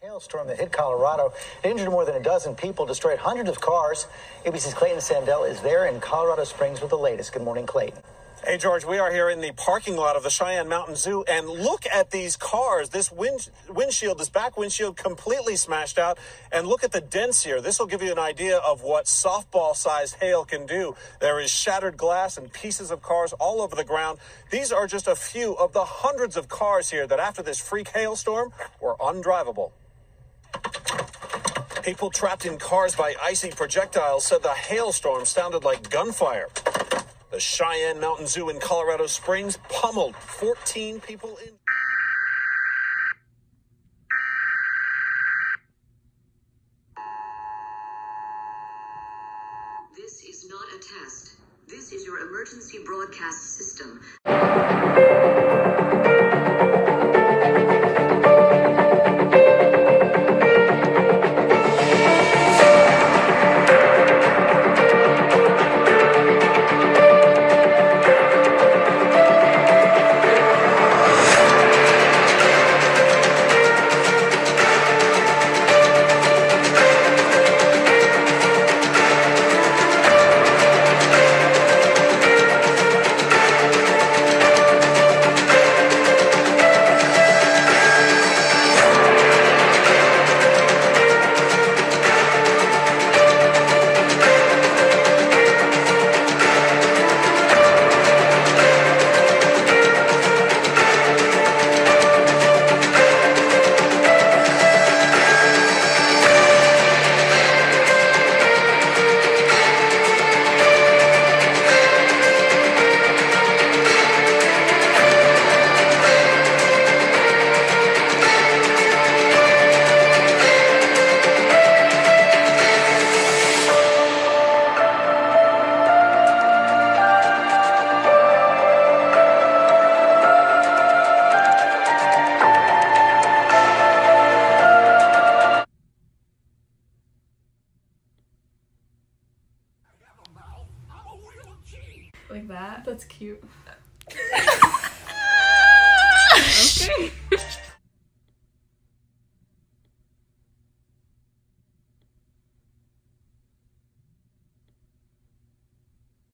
Hailstorm that hit Colorado injured more than a dozen people, destroyed hundreds of cars. ABC's Clayton Sandell is there in Colorado Springs with the latest. Good morning, Clayton. Hey, George, we are here in the parking lot of the Cheyenne Mountain Zoo, and look at these cars. This wind, windshield, this back windshield, completely smashed out. And look at the dents here. This will give you an idea of what softball sized hail can do. There is shattered glass and pieces of cars all over the ground. These are just a few of the hundreds of cars here that, after this freak hailstorm, were undrivable. People trapped in cars by icy projectiles said the hailstorm sounded like gunfire. The Cheyenne Mountain Zoo in Colorado Springs pummeled 14 people in. This is not a test. This is your emergency broadcast system. like that. That's cute.